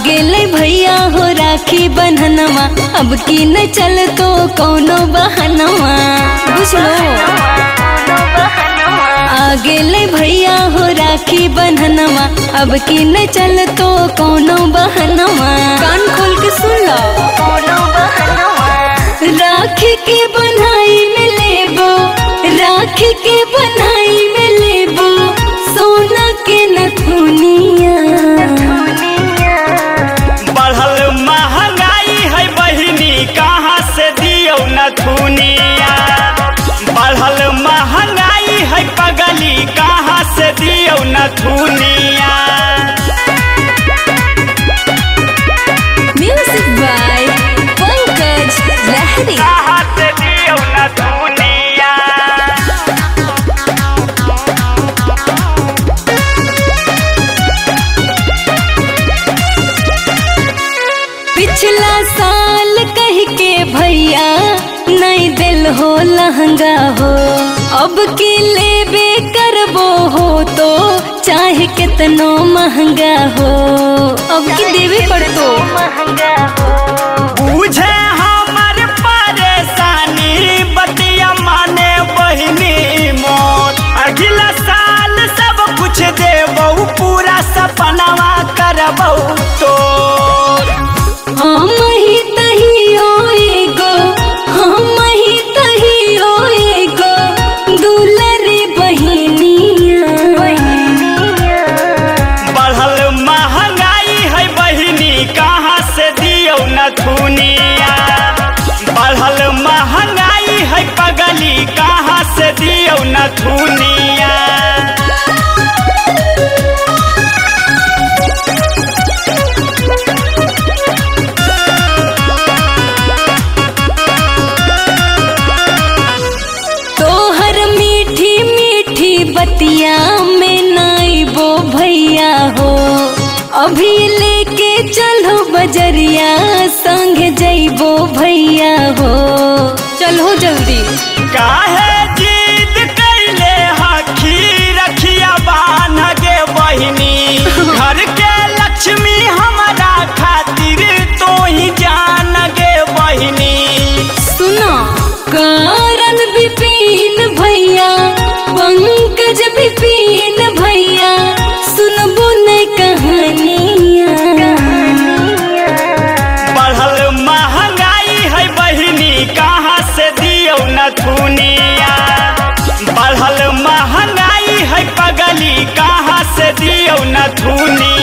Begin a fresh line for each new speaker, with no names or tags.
गेले भैया हो राखी बन्हनवा अब की न चल तो कौनो बहनवा। आगे ले भैया हो राखी बन्हनवा अब की न चल तो कौनो बहनवा। कान खोल के सुन लो।
दियो बढ़ल महँगाई है पगली कहाँ से दियो न थुनिया
म्यूज़िक बाय पंकज लहरी साल कह के भैया नहीं दिल हो, लहंगा हो। अब के की लेबे करबो हो तो चाहे कितनो महँगा हो। अब की देवे महँगा
बुझे थुनिया बढ़ल महँगाई है पगली, कहाँ से दियो
तोहर मीठी मीठी बतिया में नाइबो भैया हो। अभी लेके चलो बजरिया संग जइबो भैया हो।
दियो न थुनिया बढ़ल महँगाई है पगली कहाँ से दियो न थुनिया